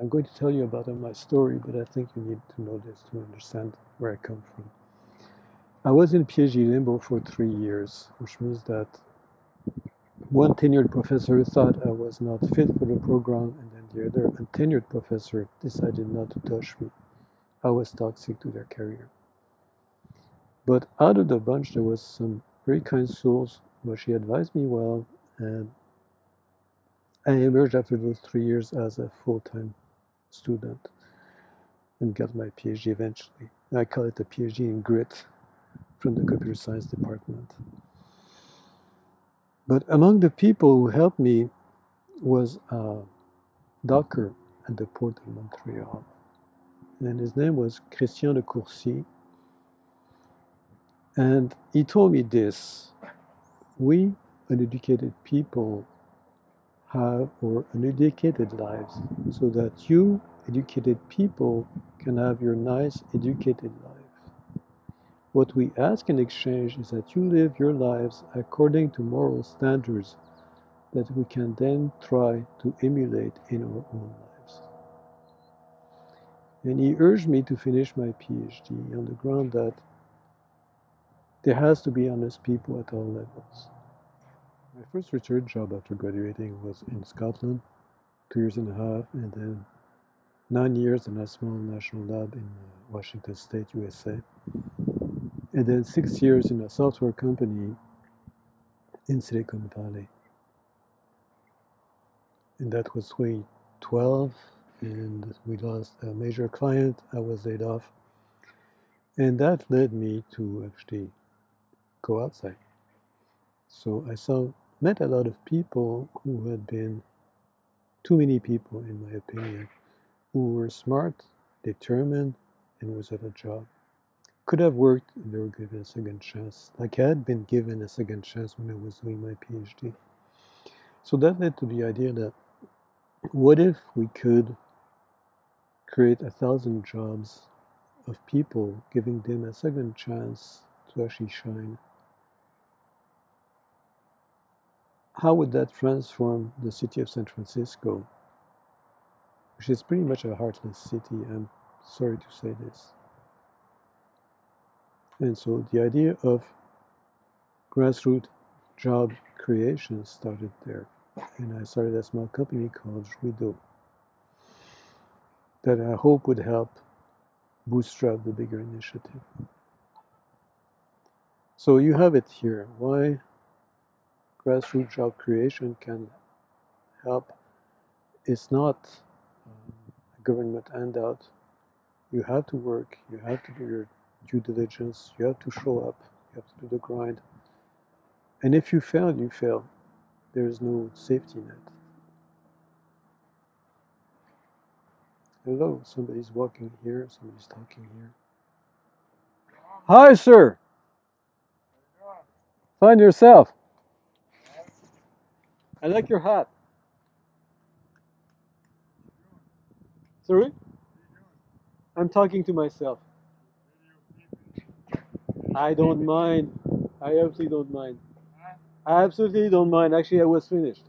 I'm going to tell you about my story, but I think you need to know this to understand where I come from. I was in PhD limbo for three years, which means that one tenured professor thought I was not fit for the program, and then the other untenured professor decided not to touch me. I was toxic to their career. But out of the bunch, there was some very kind souls, but she advised me well, and I emerged after those three years as a full-time student and got my PhD eventually. I call it a PhD in grit from the computer science department. But among the people who helped me was a docker at the port of Montreal. And his name was Christian de Courcy. And he told me this we uneducated people have or uneducated lives so that you educated people can have your nice educated life. What we ask in exchange is that you live your lives according to moral standards that we can then try to emulate in our own lives. And he urged me to finish my PhD on the ground that there has to be honest people at all levels. My first research job after graduating was in Scotland, two years and a half, and then nine years in a small national lab in uh, Washington State, USA, and then six years in a software company in Silicon Valley. And that was 2012, and we lost a major client. I was laid off. And that led me to actually go outside. So I saw, met a lot of people who had been, too many people in my opinion, who were smart, determined, and was at a job. Could have worked if they were given a second chance, like I had been given a second chance when I was doing my PhD. So that led to the idea that what if we could create a thousand jobs of people, giving them a second chance to actually shine? How would that transform the city of San Francisco which is pretty much a heartless city. I'm sorry to say this. And so the idea of grassroots job creation started there. And I started a small company called Juido that I hope would help bootstrap the bigger initiative. So you have it here. Why grassroots job creation can help. It's not um, a government handout. You have to work, you have to do your due diligence, you have to show up, you have to do the grind. And if you fail, you fail. There is no safety net. Hello, somebody's walking here, somebody's talking here. Hi, sir. Find yourself. I like your hat. Sorry? I'm talking to myself. I don't mind. I absolutely don't mind. I absolutely don't mind. Actually, I was finished.